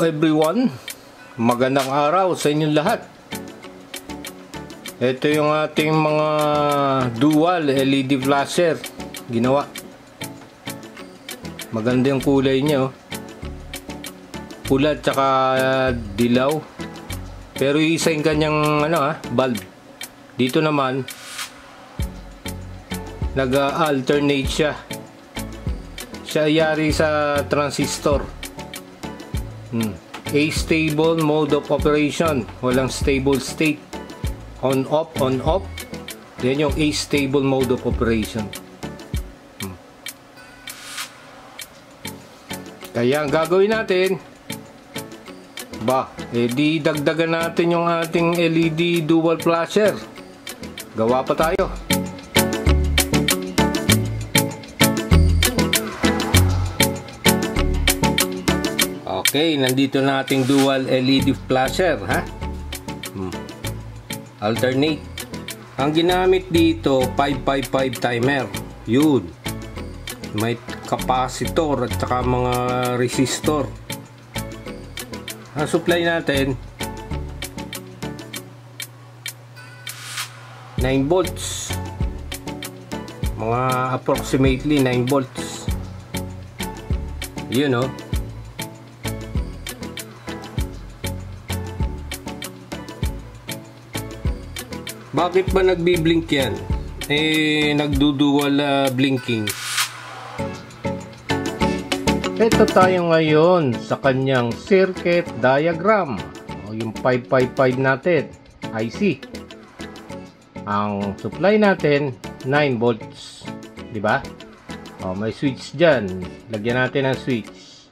everyone? Magandang araw sa inyong lahat. Ito yung ating mga dual LED flasher ginawa. Maganda yung kulay niya oh. Pula at saka uh, dilaw. Pero isa yung kanyang ano ha, bulb. Dito naman nag-alternate siya. Siya yari sa transistor. Hmm. A stable mode of operation. Walang stable state. On off, on off. Yan yung A stable mode of operation. Hmm. Kaya ang gagawin natin, ba, eh di dagdagan natin yung ating LED dual flasher. Gawa pa tayo. Okay, nandito na ating dual LED flasher, ha? Hmm. Alternate. Ang ginamit dito, 555 timer. Yun. May capacitor at saka mga resistor. Ang supply natin, 9 volts. Mga approximately 9 volts. Yun, oh. Bakit ba nagbi-blink yan? Eh, nagdudual uh, blinking. Ito tayo ngayon sa kanyang circuit diagram. O yung 555 natin, IC. Ang supply natin, 9 volts. ba? O, may switch dyan. Lagyan natin ng switch.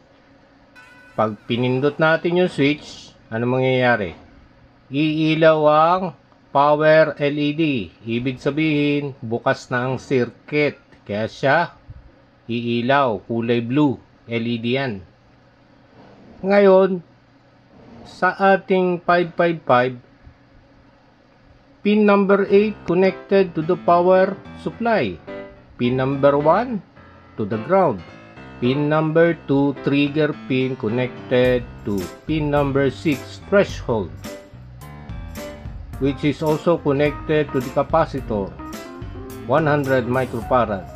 Pag pinindot natin yung switch, ano mangyayari? Iilaw ang power LED. Ibig sabihin, bukas na ang circuit. Kaya siya, iilaw, kulay blue. LED yan. Ngayon, sa ating 555, pin number 8 connected to the power supply. Pin number 1 to the ground. Pin number 2 trigger pin connected to pin number 6 threshold which is also connected to the capacitor 100 microfarad.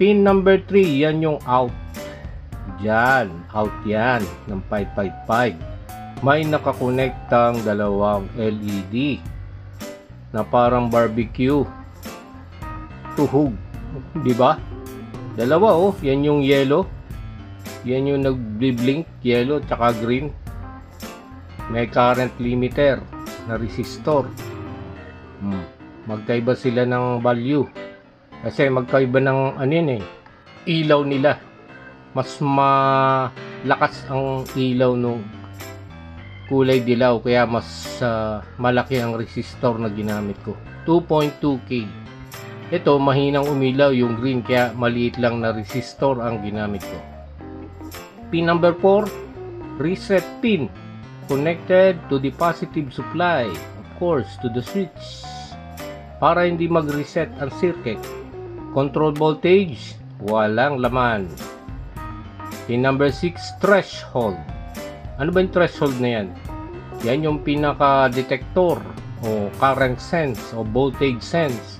Pin number 3 yan yung out. Dyan out yan ng 555 may nakakonektang dalawang LED na parang barbecue. Tuhog di ba? Dalawa oh yan yung yellow. Yan yung nagbi-blink yellow tsaka green. May current limiter na resistor. Hmm. Magkaiba sila ng value. Kasi magkaiba ng ano yun eh, ilaw nila. Mas malakas ang ilaw nung kulay dilaw kaya mas uh, malaki ang resistor na ginamit ko. 2.2K. Ito mahinang umilaw yung green kaya maliit lang na resistor ang ginamit ko. Pin number 4, reset pin connected to the positive supply, of course, to the switch para hindi mag-reset ang circuit. Control voltage, walang laman. Pin number 6, threshold. Ano ba yung threshold na yan? Yan yung pinaka-detector o current sense o voltage sense.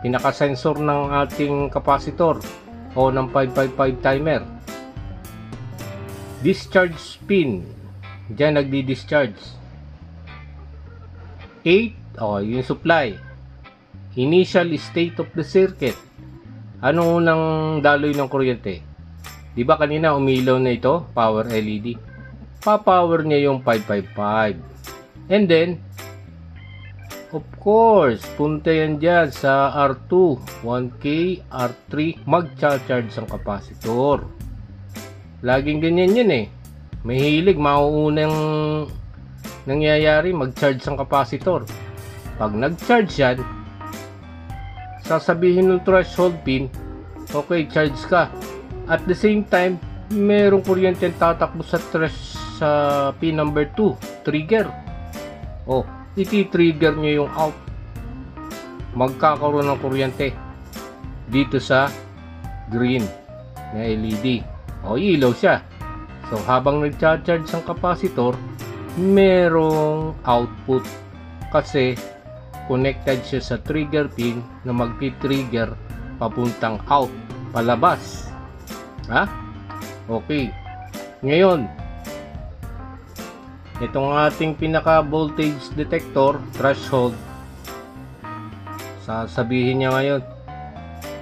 Pinaka-sensor ng ating capacitor o ng 555 timer. Discharge pin Diyan nagdi-discharge. 8, oh, yung supply. Initial state of the circuit. Ano unang daloy ng kuryente? Di ba kanina umilaw na ito? Power LED. Pa-power niya yung 555. And then, of course, punta yan dyan sa R2, 1K, R3, mag-charge ang kapasitor. Laging ganyan yan eh may hilig mauunang nangyayari mag-charge ang capacitor. Pag nag-charge yan sasabihin ng threshold pin okay charge ka. At the same time merong kuryente tatakbo sa thresh sa pin number 2 trigger. Oh iti-trigger nyo yung out. Magkakaroon ng kuryente dito sa green na LED o ilaw siya So habang nagcha-charge ang capacitor, merong output kasi connected siya sa trigger pin na magti-trigger papuntang out, palabas. Ha? Okay. Ngayon, itong ating pinaka voltage detector, threshold, sasabihin niya ngayon,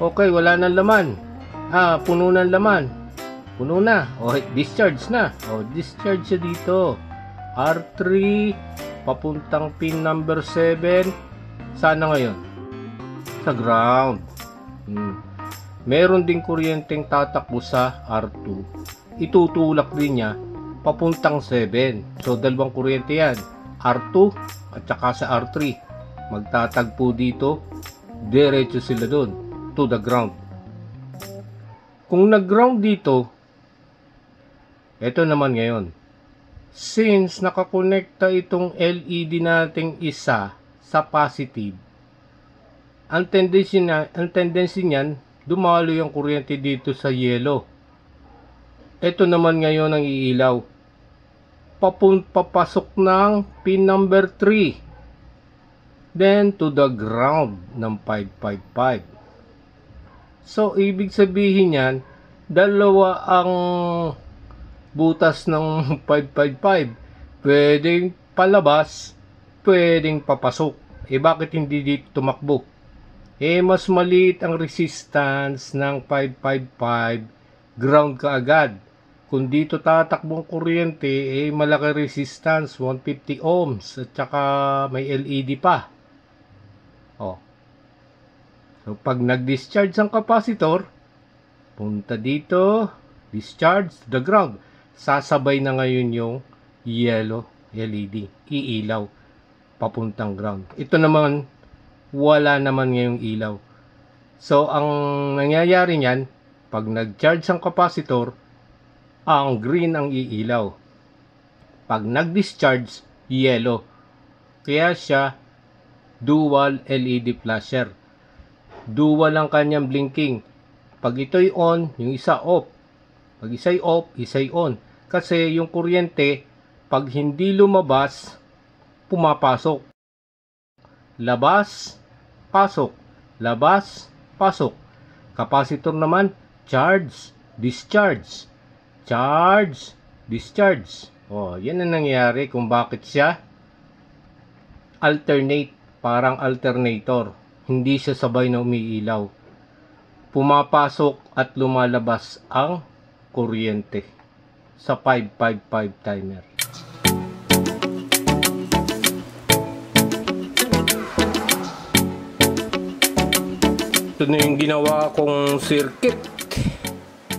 okay, wala nang laman. Ah, puno ng laman. Puno na. O, discharge na. O, discharge siya dito. R3, papuntang pin number 7. Sana ngayon? Sa ground. Hmm. Meron ding kuryenteng tatakbo sa R2. Itutulak din niya papuntang 7. So, dalawang kuryente yan. R2 at saka sa R3. Magtatagpo dito. Diretso sila doon to the ground. Kung nag-ground dito, ito naman ngayon. Since nakakonekta itong LED nating isa sa positive, ang tendency, na, ang tendency niyan, dumalo yung kuryente dito sa yellow. Ito naman ngayon ang iilaw. Papun papasok ng pin number 3. Then to the ground ng 555. So, ibig sabihin yan, dalawa ang butas ng 555. Pwedeng palabas, pwedeng papasok. Eh, bakit hindi dito tumakbo? Eh, mas maliit ang resistance ng 555, ground ka agad. Kung dito tatakbong kuryente, eh, malaki resistance, 150 ohms, at saka may LED pa. Oh, So, pag nag-discharge ang capacitor, punta dito, discharge the ground. Sasabay na ngayon yung yellow LED, iilaw, papuntang ground. Ito naman, wala naman ngayong ilaw. So, ang nangyayari niyan, pag nag-charge ang capacitor, ang green ang iilaw. Pag nag-discharge, yellow. Kaya siya dual LED flasher dual lang kanyang blinking. Pag ito'y on, yung isa off. Pag isa'y off, isa'y on. Kasi yung kuryente, pag hindi lumabas, pumapasok. Labas, pasok. Labas, pasok. Capacitor naman, charge, discharge. Charge, discharge. Oh, yan ang nangyayari kung bakit siya alternate, parang alternator hindi siya sabay na umiilaw. Pumapasok at lumalabas ang kuryente sa 555 timer. Ito na yung ginawa kong circuit.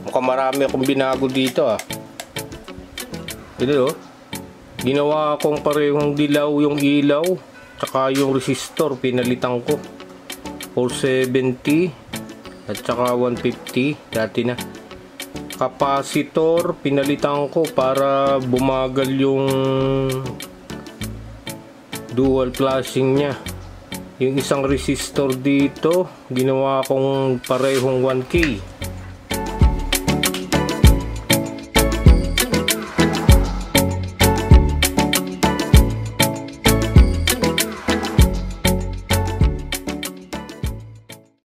Mukhang marami akong binago dito ah. Ito oh. Ginawa akong parehong dilaw yung ilaw. Tsaka yung resistor pinalitan ko. 470 at saka 150 dati na capacitor pinalitan ko para bumagal yung dual flashing nya yung isang resistor dito ginawa kong parehong 1K